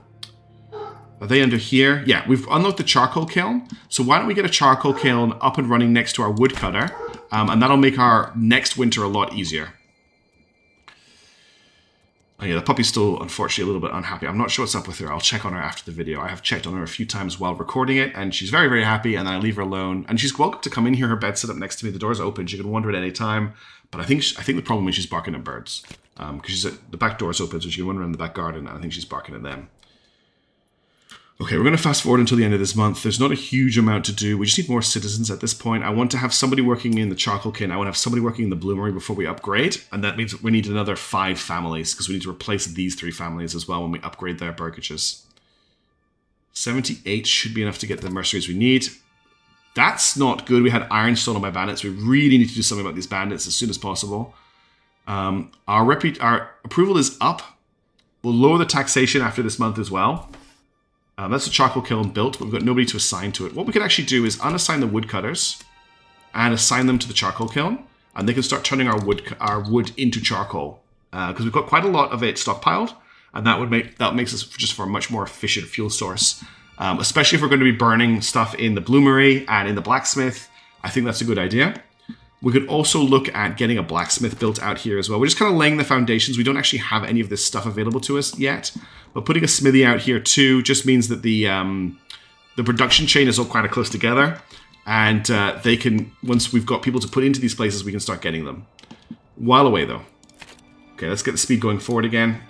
Are they under here? Yeah, we've unlocked the charcoal kiln. So why don't we get a charcoal kiln up and running next to our woodcutter, um, and that'll make our next winter a lot easier. Oh yeah, the puppy's still, unfortunately, a little bit unhappy. I'm not sure what's up with her. I'll check on her after the video. I have checked on her a few times while recording it, and she's very, very happy, and then I leave her alone. And she's welcome to come in here. Her bed's set up next to me. The door's open. She can wander at any time. But I think I think the problem is she's barking at birds. Because um, she's the back door's open, so she can wander around the back garden, and I think she's barking at them. Okay, we're going to fast forward until the end of this month. There's not a huge amount to do. We just need more citizens at this point. I want to have somebody working in the charcoal kiln. I want to have somebody working in the bloomery before we upgrade. And that means we need another five families because we need to replace these three families as well when we upgrade their burgages. 78 should be enough to get the mercenaries we need. That's not good. We had iron stolen by bandits. We really need to do something about these bandits as soon as possible. Um, our, our approval is up. We'll lower the taxation after this month as well. Um, that's a charcoal kiln built, but we've got nobody to assign to it. What we could actually do is unassign the woodcutters and assign them to the charcoal kiln, and they can start turning our wood our wood into charcoal because uh, we've got quite a lot of it stockpiled, and that would make that makes us just for a much more efficient fuel source. Um, especially if we're going to be burning stuff in the bloomery and in the blacksmith. I think that's a good idea. We could also look at getting a blacksmith built out here as well. We're just kind of laying the foundations. We don't actually have any of this stuff available to us yet. But putting a smithy out here too just means that the um, the production chain is all kind of close together. And uh, they can, once we've got people to put into these places, we can start getting them. While away though. Okay, let's get the speed going forward again.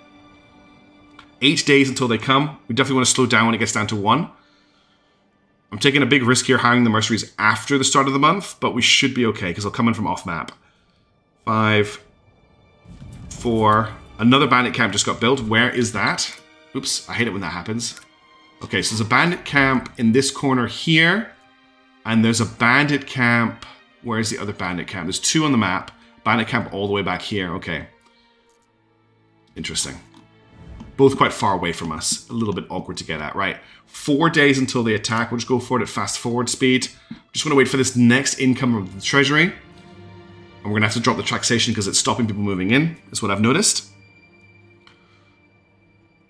Eight days until they come. We definitely want to slow down when it gets down to one. I'm taking a big risk here hiring the mercenaries after the start of the month, but we should be okay because they'll come in from off map. Five, four. Another bandit camp just got built. Where is that? Oops, I hate it when that happens. Okay, so there's a bandit camp in this corner here, and there's a bandit camp. Where's the other bandit camp? There's two on the map. Bandit camp all the way back here. Okay. Interesting. Both quite far away from us. A little bit awkward to get at. Right. Four days until they attack. We'll just go for it at fast forward speed. Just want to wait for this next income of the treasury. And we're going to have to drop the taxation because it's stopping people moving in. That's what I've noticed.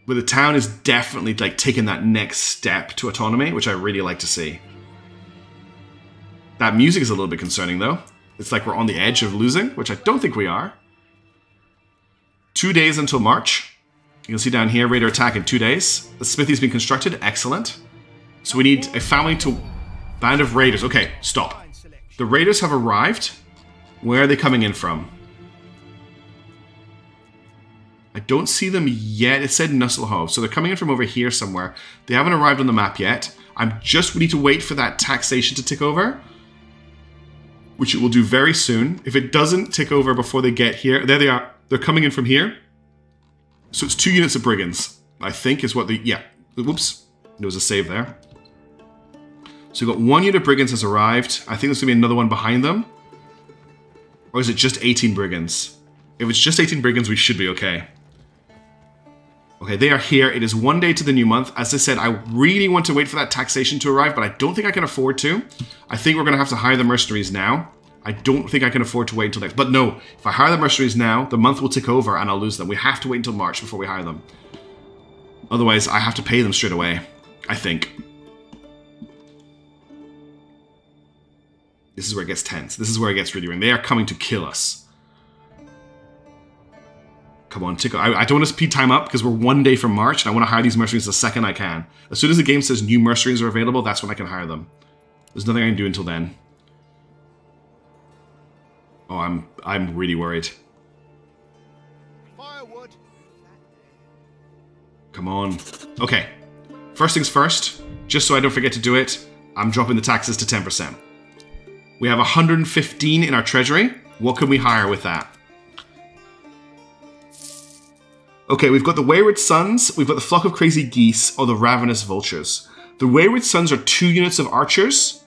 But the town is definitely like taking that next step to autonomy, which I really like to see. That music is a little bit concerning though. It's like we're on the edge of losing, which I don't think we are. Two days until March. You can see down here, raider attack in two days. The smithy's been constructed. Excellent. So we need a family to... Band of raiders. Okay, stop. The raiders have arrived. Where are they coming in from? I don't see them yet. It said Nusselhove. So they're coming in from over here somewhere. They haven't arrived on the map yet. I'm just... We need to wait for that taxation to tick over. Which it will do very soon. If it doesn't tick over before they get here... There they are. They're coming in from here. So it's two units of brigands, I think is what the... Yeah. Whoops. There was a save there. So we've got one unit of brigands has arrived. I think there's going to be another one behind them. Or is it just 18 brigands? If it's just 18 brigands, we should be okay. Okay, they are here. It is one day to the new month. As I said, I really want to wait for that taxation to arrive, but I don't think I can afford to. I think we're going to have to hire the mercenaries now. I don't think I can afford to wait until next. But no, if I hire the mercenaries now, the month will tick over and I'll lose them. We have to wait until March before we hire them. Otherwise, I have to pay them straight away. I think. This is where it gets tense. This is where it gets really ring. They are coming to kill us. Come on, tick. I, I don't want to speed time up because we're one day from March and I want to hire these mercenaries the second I can. As soon as the game says new mercenaries are available, that's when I can hire them. There's nothing I can do until then. Oh, I'm I'm really worried. Firewood. Come on. Okay. First things first, just so I don't forget to do it, I'm dropping the taxes to 10%. We have 115 in our treasury. What can we hire with that? Okay, we've got the Wayward Sons, we've got the Flock of Crazy Geese, or the Ravenous Vultures. The Wayward Sons are two units of archers.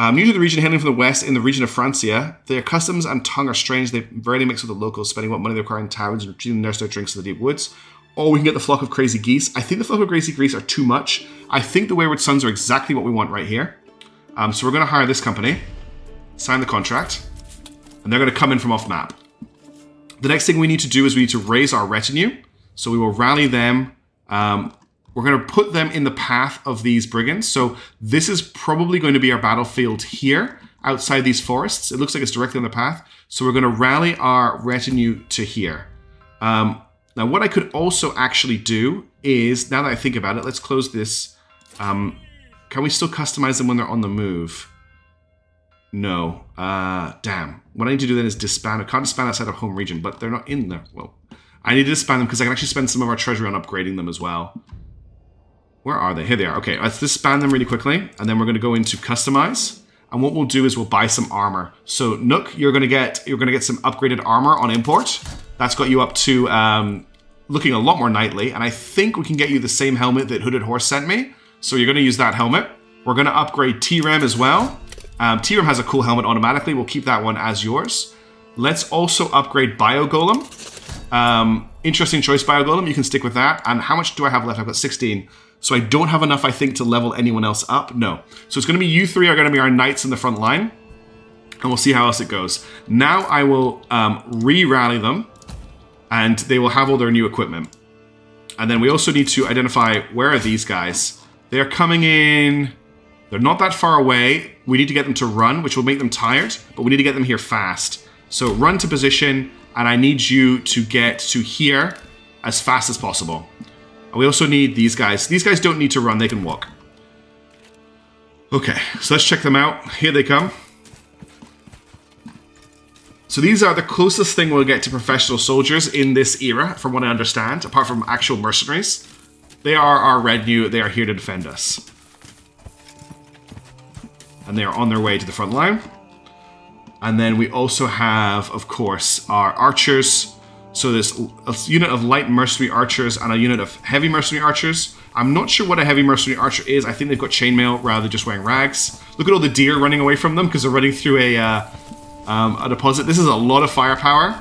Um, new to the region, hailing from the west in the region of Francia, their customs and tongue are strange. They rarely mix with the locals, spending what money they acquire in taverns and retreating nurse their drinks in the deep woods. Or we can get the Flock of Crazy Geese. I think the Flock of Crazy Geese are too much. I think the Wayward Sons are exactly what we want right here. Um, so we're going to hire this company, sign the contract, and they're going to come in from off map. The next thing we need to do is we need to raise our retinue. So we will rally them. Um, we're going to put them in the path of these brigands. So this is probably going to be our battlefield here outside these forests. It looks like it's directly on the path. So we're going to rally our retinue to here. Um, now, what I could also actually do is, now that I think about it, let's close this. Um, can we still customize them when they're on the move? No. Uh, damn. What I need to do then is disband. I can't disband outside of home region, but they're not in there. Well, I need to disband them because I can actually spend some of our treasury on upgrading them as well. Where are they? Here they are. Okay, let's disband them really quickly, and then we're going to go into customize. And what we'll do is we'll buy some armor. So Nook, you're going to get you're going to get some upgraded armor on import. That's got you up to um, looking a lot more knightly, and I think we can get you the same helmet that Hooded Horse sent me. So you're going to use that helmet. We're going to upgrade T-Ram as well. Um, T-Ram has a cool helmet automatically. We'll keep that one as yours. Let's also upgrade Bio Golem. Um, interesting choice, Bio Golem. You can stick with that. And how much do I have left? I've got 16. So I don't have enough, I think, to level anyone else up. No. So it's going to be you three are going to be our knights in the front line. And we'll see how else it goes. Now I will um, re-rally them. And they will have all their new equipment. And then we also need to identify where are these guys. They are coming in They're not that far away. We need to get them to run, which will make them tired, but we need to get them here fast. So run to position, and I need you to get to here as fast as possible. We also need these guys. These guys don't need to run, they can walk. Okay, so let's check them out. Here they come. So these are the closest thing we'll get to professional soldiers in this era, from what I understand, apart from actual mercenaries. They are our red retinue, they are here to defend us. And they are on their way to the front line. And then we also have, of course, our archers. So there's a unit of light mercenary archers and a unit of heavy mercenary archers. I'm not sure what a heavy mercenary archer is. I think they've got chainmail rather than just wearing rags. Look at all the deer running away from them because they're running through a, uh, um, a deposit. This is a lot of firepower.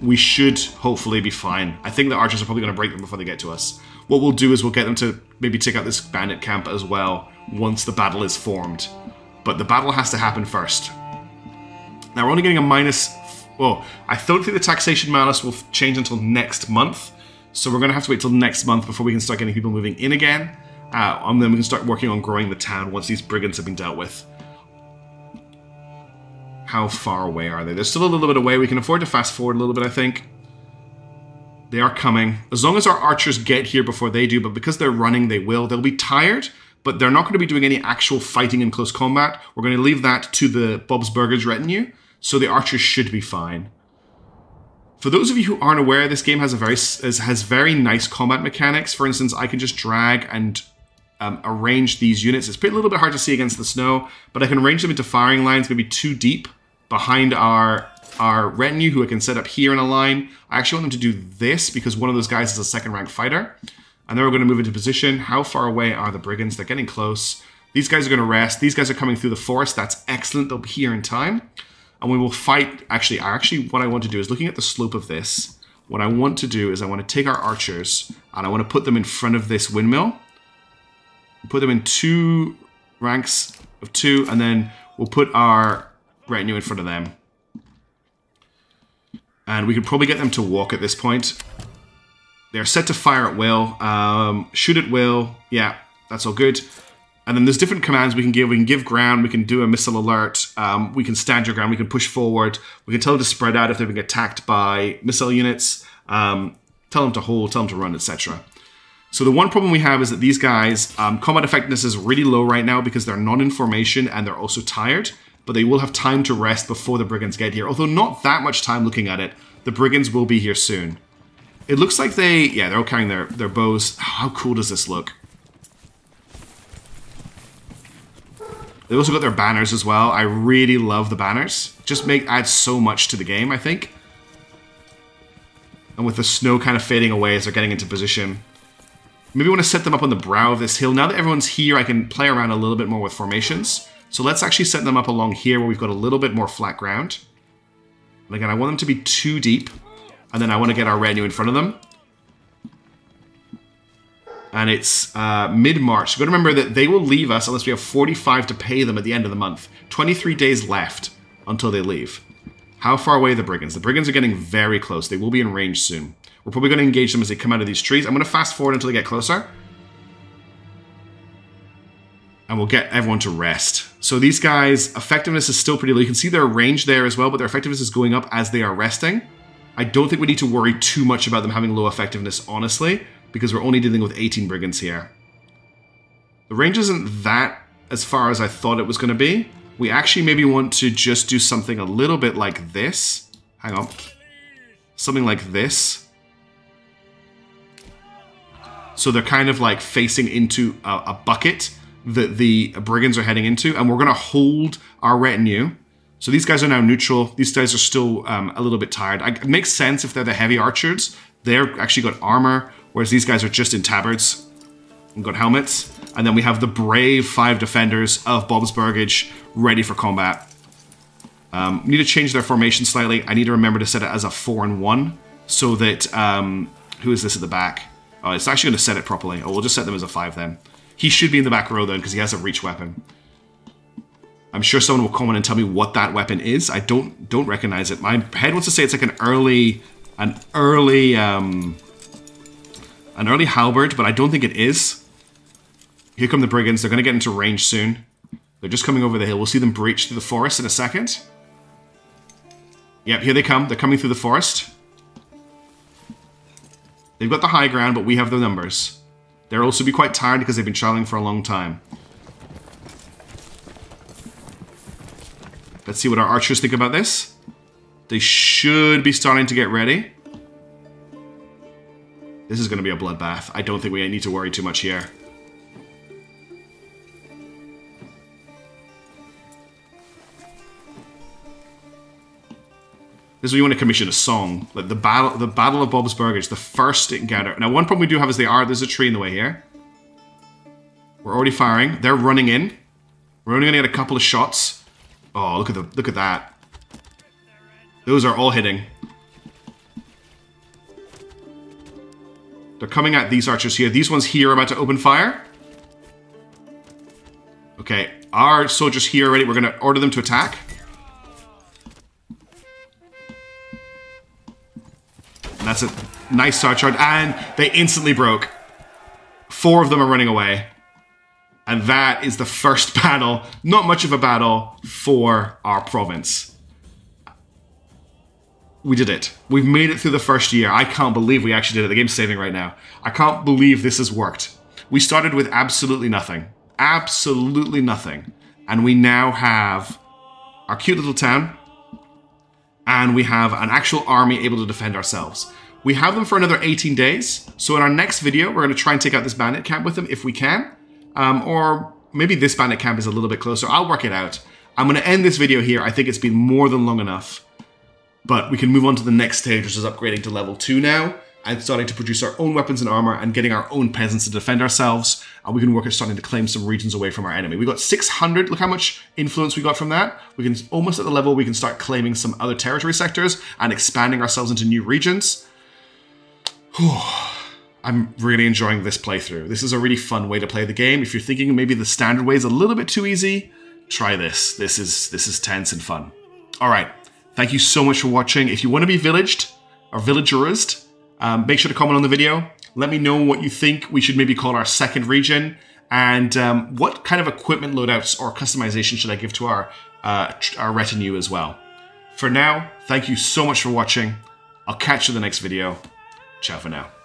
We should hopefully be fine. I think the archers are probably going to break them before they get to us. What we'll do is we'll get them to maybe take out this bandit camp as well once the battle is formed. But the battle has to happen first. Now we're only getting a minus... Well, I don't think the taxation malus will change until next month. So we're going to have to wait till next month before we can start getting people moving in again. Uh, and then we can start working on growing the town once these brigands have been dealt with. How far away are they? They're still a little bit away. We can afford to fast forward a little bit, I think. They are coming. As long as our archers get here before they do, but because they're running, they will. They'll be tired, but they're not going to be doing any actual fighting in close combat. We're going to leave that to the Bob's Burgers retinue, so the archers should be fine. For those of you who aren't aware, this game has a very has very nice combat mechanics. For instance, I can just drag and um, arrange these units. It's a little bit hard to see against the snow, but I can arrange them into firing lines maybe too deep behind our our retinue who I can set up here in a line. I actually want them to do this because one of those guys is a second rank fighter. And then we're going to move into position. How far away are the brigands? They're getting close. These guys are going to rest. These guys are coming through the forest. That's excellent. They'll be here in time. And we will fight. Actually, actually, what I want to do is looking at the slope of this. What I want to do is I want to take our archers and I want to put them in front of this windmill. Put them in two ranks of two, and then we'll put our retinue in front of them. And we could probably get them to walk at this point. They're set to fire at will, um, shoot at will. Yeah, that's all good. And then there's different commands we can give. We can give ground, we can do a missile alert, um, we can stand your ground, we can push forward, we can tell them to spread out if they're being attacked by missile units, um, tell them to hold, tell them to run, etc. So the one problem we have is that these guys, um, combat effectiveness is really low right now because they're not in formation and they're also tired but they will have time to rest before the brigands get here. Although not that much time looking at it. The brigands will be here soon. It looks like they... Yeah, they're all carrying their, their bows. How cool does this look? They also got their banners as well. I really love the banners. Just make add so much to the game, I think. And with the snow kind of fading away as they're getting into position. Maybe I want to set them up on the brow of this hill. Now that everyone's here, I can play around a little bit more with formations. So let's actually set them up along here where we've got a little bit more flat ground. And again, I want them to be too deep. And then I want to get our retinue in front of them. And it's uh, mid-March. You've got to remember that they will leave us unless we have 45 to pay them at the end of the month. 23 days left until they leave. How far away are the brigands? The brigands are getting very close. They will be in range soon. We're probably going to engage them as they come out of these trees. I'm going to fast forward until they get closer and we'll get everyone to rest. So these guys, effectiveness is still pretty low. You can see their range there as well, but their effectiveness is going up as they are resting. I don't think we need to worry too much about them having low effectiveness, honestly, because we're only dealing with 18 brigands here. The range isn't that as far as I thought it was going to be. We actually maybe want to just do something a little bit like this. Hang on. Something like this. So they're kind of like facing into a, a bucket that the brigands are heading into, and we're going to hold our retinue. So these guys are now neutral. These guys are still um, a little bit tired. I, it makes sense if they're the heavy archers. They're actually got armor, whereas these guys are just in tabards and got helmets. And then we have the brave five defenders of Bob's Burgage ready for combat. Um, need to change their formation slightly. I need to remember to set it as a 4 and 1 so that... Um, who is this at the back? Oh, it's actually going to set it properly. Oh, we'll just set them as a 5 then. He should be in the back row then because he has a reach weapon. I'm sure someone will comment and tell me what that weapon is. I don't don't recognize it. My head wants to say it's like an early an early um an early halberd, but I don't think it is. Here come the brigands. They're going to get into range soon. They're just coming over the hill. We'll see them breach through the forest in a second. Yep, here they come. They're coming through the forest. They've got the high ground, but we have the numbers. They'll also be quite tired because they've been traveling for a long time. Let's see what our archers think about this. They should be starting to get ready. This is going to be a bloodbath. I don't think we need to worry too much here. This is when you want to commission a song. Like the battle the Battle of Bob's Burgers, the first encounter. Now one problem we do have is they are there's a tree in the way here. We're already firing. They're running in. We're only gonna get a couple of shots. Oh, look at the look at that. Those are all hitting. They're coming at these archers here. These ones here are about to open fire. Okay, our soldiers here already. We're gonna order them to attack. And that's a nice start charge. And they instantly broke. Four of them are running away. And that is the first battle, not much of a battle, for our province. We did it. We've made it through the first year. I can't believe we actually did it. The game's saving right now. I can't believe this has worked. We started with absolutely nothing. Absolutely nothing. And we now have our cute little town, and we have an actual army able to defend ourselves. We have them for another 18 days, so in our next video, we're going to try and take out this bandit camp with them if we can, um, or maybe this bandit camp is a little bit closer. I'll work it out. I'm going to end this video here. I think it's been more than long enough, but we can move on to the next stage, which is upgrading to level 2 now, and starting to produce our own weapons and armor and getting our own peasants to defend ourselves. And we can work at starting to claim some regions away from our enemy. We got 600. Look how much influence we got from that. We can almost at the level we can start claiming some other territory sectors and expanding ourselves into new regions. Whew. I'm really enjoying this playthrough. This is a really fun way to play the game. If you're thinking maybe the standard way is a little bit too easy, try this. This is this is tense and fun. All right. Thank you so much for watching. If you want to be villaged or villagerized, um, make sure to comment on the video. Let me know what you think we should maybe call our second region and um, what kind of equipment loadouts or customization should I give to our, uh, our retinue as well. For now, thank you so much for watching. I'll catch you in the next video. Ciao for now.